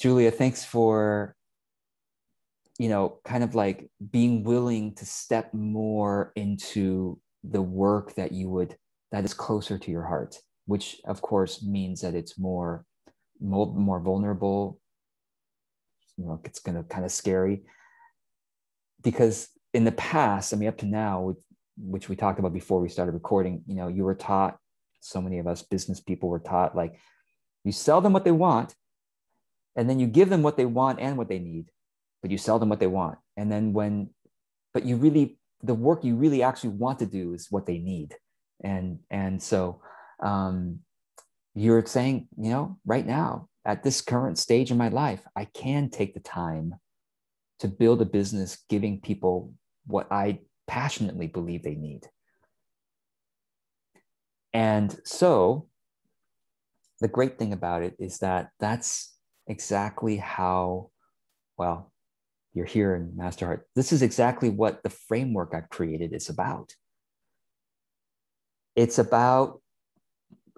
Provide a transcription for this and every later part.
Julia, thanks for you know, kind of like being willing to step more into the work that you would that is closer to your heart, which of course means that it's more more, more vulnerable. You know, it's gonna kind of scary because in the past, I mean, up to now, which we talked about before we started recording, you know, you were taught. So many of us business people were taught like you sell them what they want, and then you give them what they want and what they need but you sell them what they want. And then when, but you really, the work you really actually want to do is what they need. And, and so um, you're saying, you know, right now, at this current stage in my life, I can take the time to build a business giving people what I passionately believe they need. And so the great thing about it is that that's exactly how, well, you're here in Masterheart. This is exactly what the framework I've created is about. It's about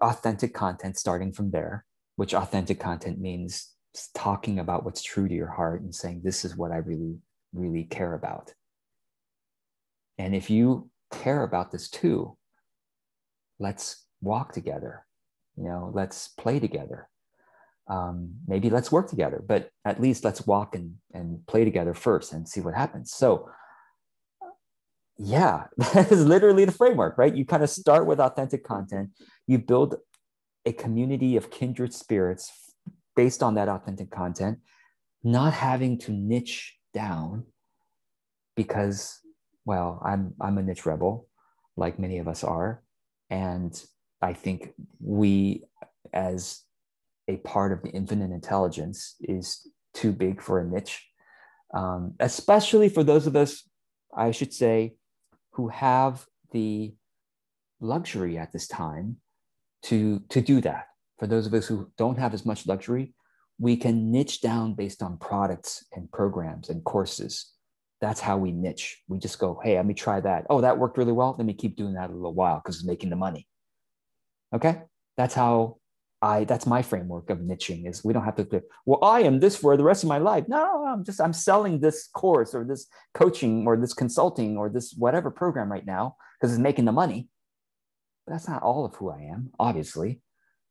authentic content starting from there, which authentic content means talking about what's true to your heart and saying, this is what I really, really care about. And if you care about this too, let's walk together, you know, let's play together um, maybe let's work together, but at least let's walk and, and play together first and see what happens. So, yeah, that is literally the framework, right? You kind of start with authentic content, you build a community of kindred spirits based on that authentic content, not having to niche down because, well, I'm, I'm a niche rebel, like many of us are. And I think we, as a part of the infinite intelligence is too big for a niche, um, especially for those of us, I should say, who have the luxury at this time to, to do that. For those of us who don't have as much luxury, we can niche down based on products and programs and courses. That's how we niche. We just go, hey, let me try that. Oh, that worked really well. Let me keep doing that a little while because it's making the money. Okay. That's how I that's my framework of niching is we don't have to well I am this for the rest of my life. No, I'm just I'm selling this course or this coaching or this consulting or this whatever program right now because it's making the money. But that's not all of who I am, obviously.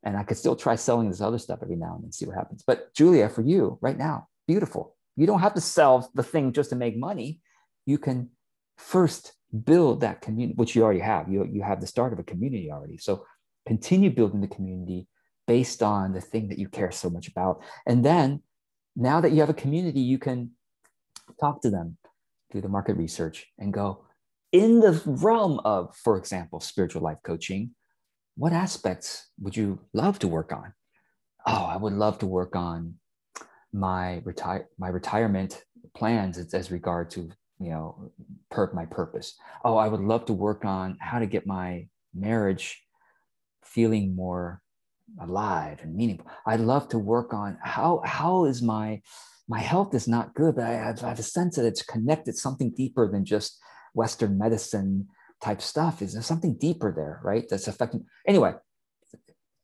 And I could still try selling this other stuff every now and then see what happens. But Julia, for you right now, beautiful. You don't have to sell the thing just to make money. You can first build that community, which you already have. You, you have the start of a community already. So continue building the community based on the thing that you care so much about. And then now that you have a community, you can talk to them, do the market research, and go in the realm of, for example, spiritual life coaching. What aspects would you love to work on? Oh, I would love to work on my retire my retirement plans as, as regard to you know per my purpose. Oh, I would love to work on how to get my marriage feeling more alive and meaningful. I'd love to work on how how is my my health is not good, but I have, I have a sense that it's connected something deeper than just Western medicine type stuff. Is there something deeper there, right? That's affecting. Anyway,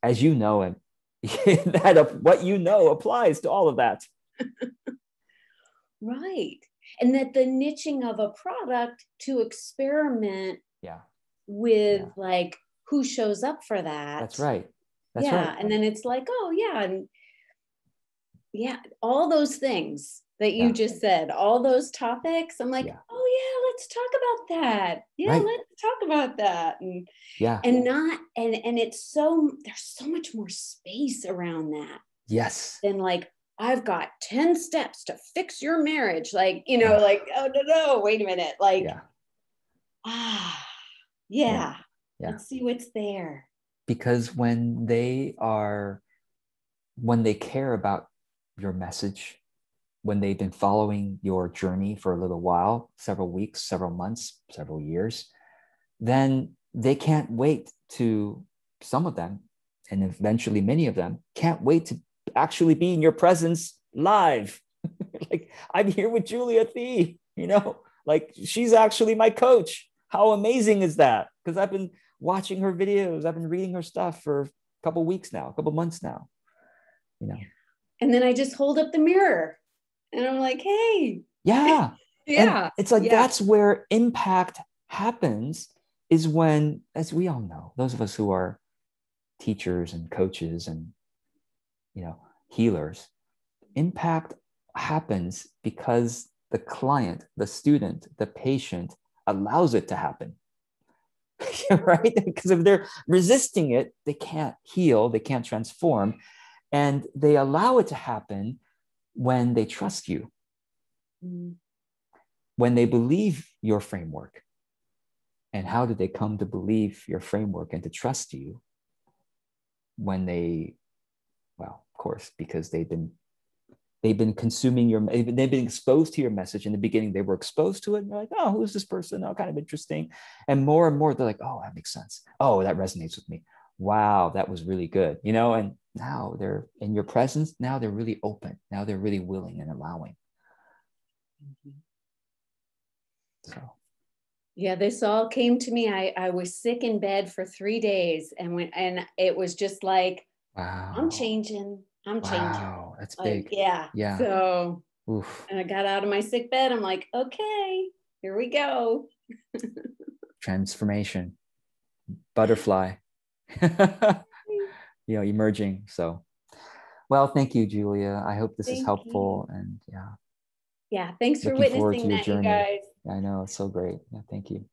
as you know, and that what you know applies to all of that. right, and that the niching of a product to experiment. Yeah. With yeah. like who shows up for that. That's right. That's yeah. Right. And then it's like, oh yeah. And yeah, all those things that you yeah. just said, all those topics. I'm like, yeah. oh yeah, let's talk about that. Yeah, right. let's talk about that. And yeah. And not and and it's so there's so much more space around that. Yes. Than like, I've got 10 steps to fix your marriage. Like, you know, yeah. like, oh no, no, wait a minute. Like, yeah. ah, yeah. yeah. Let's see what's there because when they are when they care about your message when they've been following your journey for a little while several weeks several months several years then they can't wait to some of them and eventually many of them can't wait to actually be in your presence live. Like i'm here with julia Thie you know? Like she's actually my coach. How amazing is that? Because i've been watching her videos. I've been reading her stuff for a couple weeks now, a couple months now. You know. And then I just hold up the mirror and I'm like, hey. Yeah. yeah. And it's like yeah. that's where impact happens is when, as we all know, those of us who are teachers and coaches and you know healers, impact happens because the client, the student, the patient allows it to happen. right? Because if they're resisting it, they can't heal, they can't transform. And they allow it to happen when they trust you, mm. when they believe your framework. And how did they come to believe your framework and to trust you? When they, well, of course, because they've been they've been consuming your they've been exposed to your message. In the beginning they were exposed to it and they're like oh who's this person? Oh kind of interesting. And more and more they're like oh that makes sense. Oh that resonates with me. Wow that was really good you know? And now they're in your presence now they're really open. Now they're really willing and allowing. Mm-hmm. so. Yeah this all came to me. I i was sick in bed for three days and when and it was just like wow. i'm changing. I'm changing. That's big. Like, yeah. Yeah. So Oof. and I got out of my sick bed. I'm like, okay, here we go. Transformation. Butterfly. you know, emerging. So well, thank you, Julia. I hope this thank is helpful. You. And yeah. Yeah. Thanks Looking for witnessing that, journey. you guys. I know. It's so great. Yeah. Thank you.